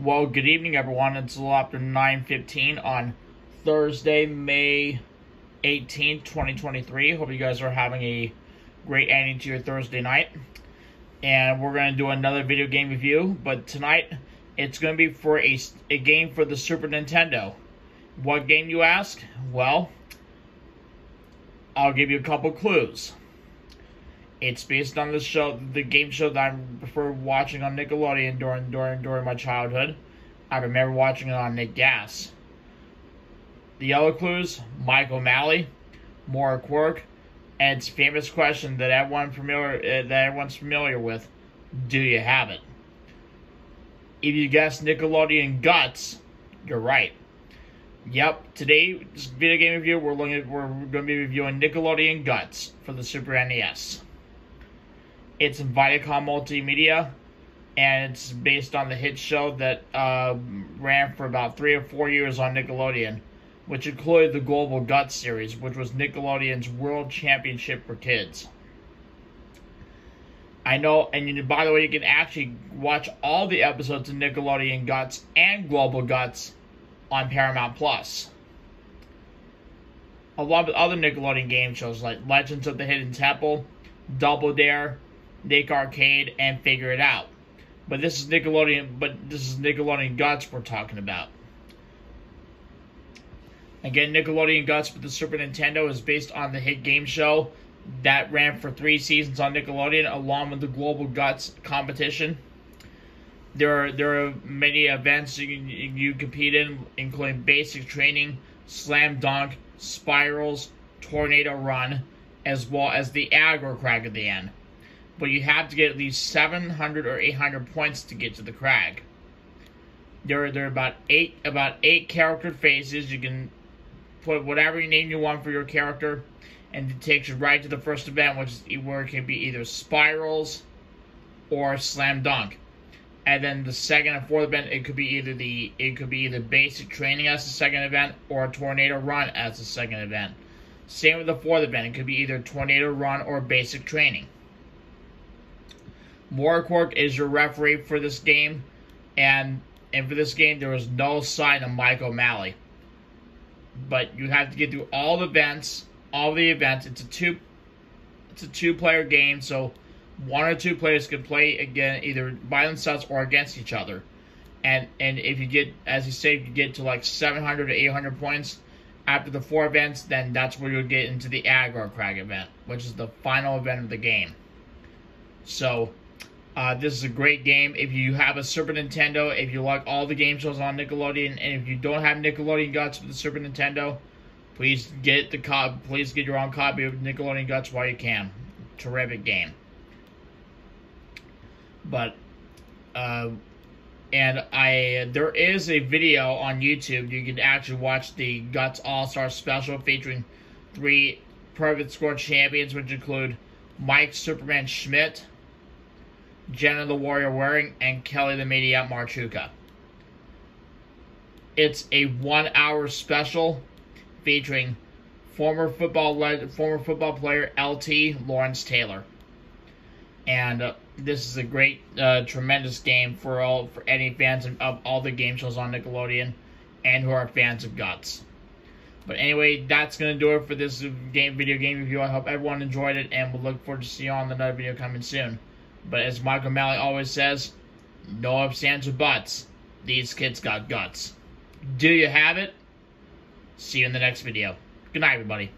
Well, good evening, everyone. It's a little after 9.15 on Thursday, May 18th, 2023. Hope you guys are having a great ending to your Thursday night. And we're going to do another video game review, but tonight it's going to be for a, a game for the Super Nintendo. What game, you ask? Well, I'll give you a couple clues. It's based on the show, the game show that I prefer watching on Nickelodeon during during during my childhood. I remember watching it on Nick GAS. The yellow clues: Mike O'Malley, Moira Quirk, and its famous question that everyone familiar uh, that everyone's familiar with: Do you have it? If you guess Nickelodeon Guts, you're right. Yep, today video game review we're looking at, we're going to be reviewing Nickelodeon Guts for the Super NES. It's Viacom Multimedia, and it's based on the hit show that uh, ran for about three or four years on Nickelodeon, which included the Global Guts series, which was Nickelodeon's World Championship for kids. I know, and you, by the way, you can actually watch all the episodes of Nickelodeon Guts and Global Guts on Paramount Plus. Along with other Nickelodeon game shows like Legends of the Hidden Temple, Double Dare, Nick Arcade, and Figure It Out. But this is Nickelodeon. But this is Nickelodeon Guts we're talking about. Again, Nickelodeon Guts with the Super Nintendo is based on the hit game show that ran for three seasons on Nickelodeon, along with the Global Guts competition. There are there are many events you, you compete in, including basic training, slam dunk, spirals, tornado run, as well as the Aggro Crag at the end but you have to get at least 700 or 800 points to get to the crag. There are, there are about eight about eight character phases. You can put whatever name you want for your character, and it takes you right to the first event, which is where it can be either spirals or slam dunk. And then the second and fourth event, it could be either the it could be either basic training as the second event or a tornado run as the second event. Same with the fourth event, it could be either tornado run or basic training. Moira Quirk is your referee for this game, and and for this game there was no sign of Mike O'Malley. But you have to get through all the events, all the events. It's a two, it's a two-player game, so one or two players can play again either by themselves or against each other. And and if you get, as you say, you get to like 700 to 800 points after the four events, then that's where you'll get into the Aggro Crag event, which is the final event of the game. So uh, this is a great game. If you have a Super Nintendo, if you like all the game shows on Nickelodeon, and if you don't have Nickelodeon Guts for the Super Nintendo, please get the co- please get your own copy of Nickelodeon Guts while you can. Terrific game. But, uh, and I there is a video on YouTube. You can actually watch the Guts All Star Special featuring three Perfect Score champions, which include Mike Superman Schmidt. Jenna the Warrior Waring, and Kelly the Maniac Marchuka. It's a one-hour special featuring former football former football player LT Lawrence Taylor, and uh, this is a great, uh, tremendous game for all for any fans of, of all the game shows on Nickelodeon, and who are fans of Guts. But anyway, that's gonna do it for this game video game review. I hope everyone enjoyed it, and we'll look forward to see you on another video coming soon. But as Michael O'Malley always says, no ifs, ands, or buts. These kids got guts. Do you have it? See you in the next video. Good night, everybody.